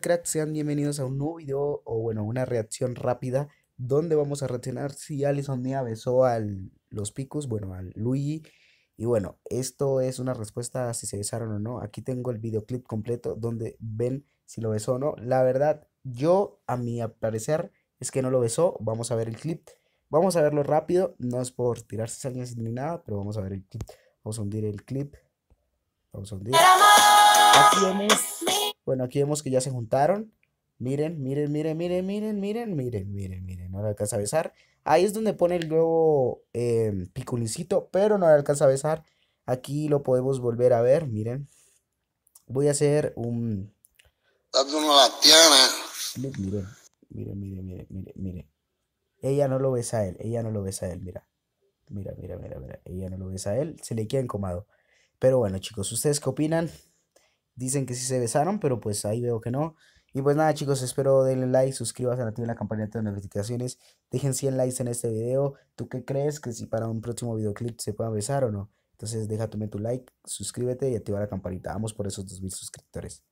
cracks, sean bienvenidos a un nuevo video o bueno, una reacción rápida donde vamos a reaccionar si Alison Nia besó a los Picus, bueno, al Luigi. Y bueno, esto es una respuesta a si se besaron o no. Aquí tengo el videoclip completo donde ven si lo besó o no. La verdad, yo a mi parecer es que no lo besó. Vamos a ver el clip. Vamos a verlo rápido. No es por tirarse sangres ni nada, pero vamos a ver el clip. Vamos a hundir el clip. Vamos a hundir. Aquí vemos bueno, aquí vemos que ya se juntaron. Miren, miren, miren, miren, miren, miren, miren, miren, miren. No le alcanza a besar. Ahí es donde pone el nuevo eh, pero no le alcanza a besar. Aquí lo podemos volver a ver, miren. Voy a hacer un... Miren, miren, miren, miren, miren, miren. Ella no lo besa a él, ella no lo besa a él, mira. Mira, mira, mira, mira. Ella no lo besa a él, se le queda encomado. Pero bueno, chicos, ¿ustedes qué opinan? Dicen que sí se besaron, pero pues ahí veo que no. Y pues nada chicos, espero denle like, suscríbanse, activen la campanita de notificaciones, dejen 100 likes en este video. ¿Tú qué crees que si para un próximo videoclip se pueda besar o no? Entonces déjame tu like, suscríbete y activa la campanita. Vamos por esos 2000 suscriptores.